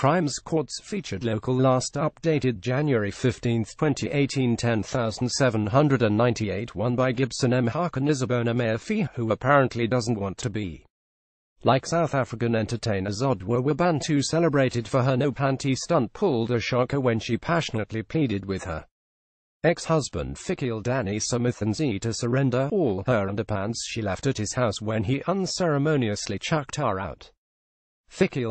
Crimes Courts featured local last updated January 15, 2018 10798 won by Gibson Mhaka Isabona Meafi who apparently doesn't want to be like South African entertainer Zodwa Wabantu celebrated for her no-panty stunt pulled a shocker when she passionately pleaded with her ex-husband Fikile Danisa Mthunzi to surrender all her underpants she left at his house when he unceremoniously chucked her out.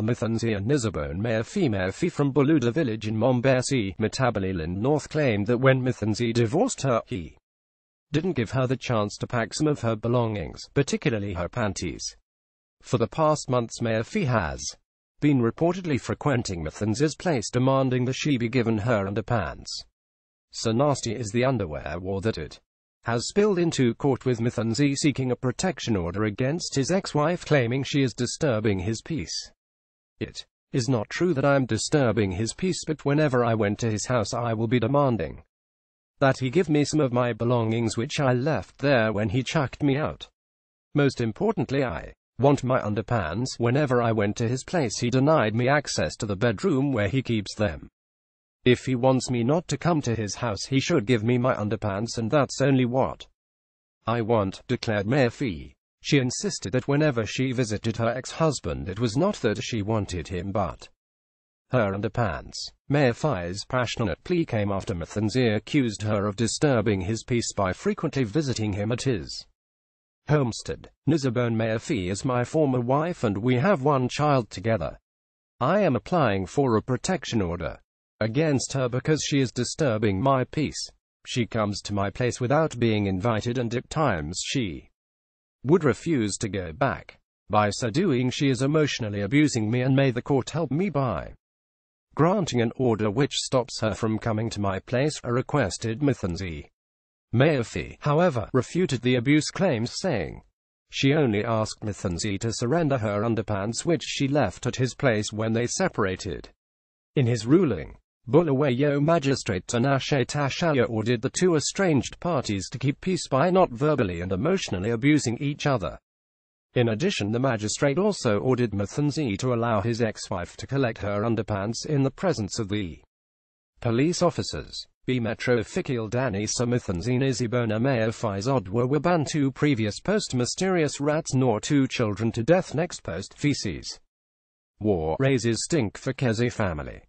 Mthunzi and Nizabone Mayor female Fee from Buluda village in Mombasa, Matabeleland North claimed that when Mthunzi divorced her, he didn't give her the chance to pack some of her belongings, particularly her panties. For the past months Mayor Fee has been reportedly frequenting Mthunzi's place demanding that she be given her underpants. So nasty is the underwear war that it has spilled into court with Mthunzi seeking a protection order against his ex-wife claiming she is disturbing his peace. It is not true that I am disturbing his peace but whenever I went to his house I will be demanding that he give me some of my belongings which I left there when he chucked me out. Most importantly I want my underpants. Whenever I went to his place he denied me access to the bedroom where he keeps them. If he wants me not to come to his house he should give me my underpants and that's only what I want, declared Fee. She insisted that whenever she visited her ex-husband it was not that she wanted him but her underpants. Mayor Fee's passionate plea came after Mthunzi accused her of disturbing his peace by frequently visiting him at his Homestead. Nizabone Mayor Fee is my former wife and we have one child together. I am applying for a protection order against her because she is disturbing my peace. She comes to my place without being invited and at times she would refuse to go back. By so doing she is emotionally abusing me and may the court help me by granting an order which stops her from coming to my place, a requested Mthunzi. Mayor Fee, however, refuted the abuse claims saying, she only asked Mthunzi to surrender her underpants which she left at his place when they separated. In his ruling, Bulawayo Magistrate Tinashe Tashaya ordered the two estranged parties to keep peace by not verbally and emotionally abusing each other. In addition the magistrate also ordered Mthunzi to allow his ex-wife to collect her underpants in the presence of the police officers. B Metro Fikile Danisa Mthunzi Nizibona Mayor Fizodwa Wabantu previous post mysterious rats nor two children to death next post feces. War raises stink for Kezi family.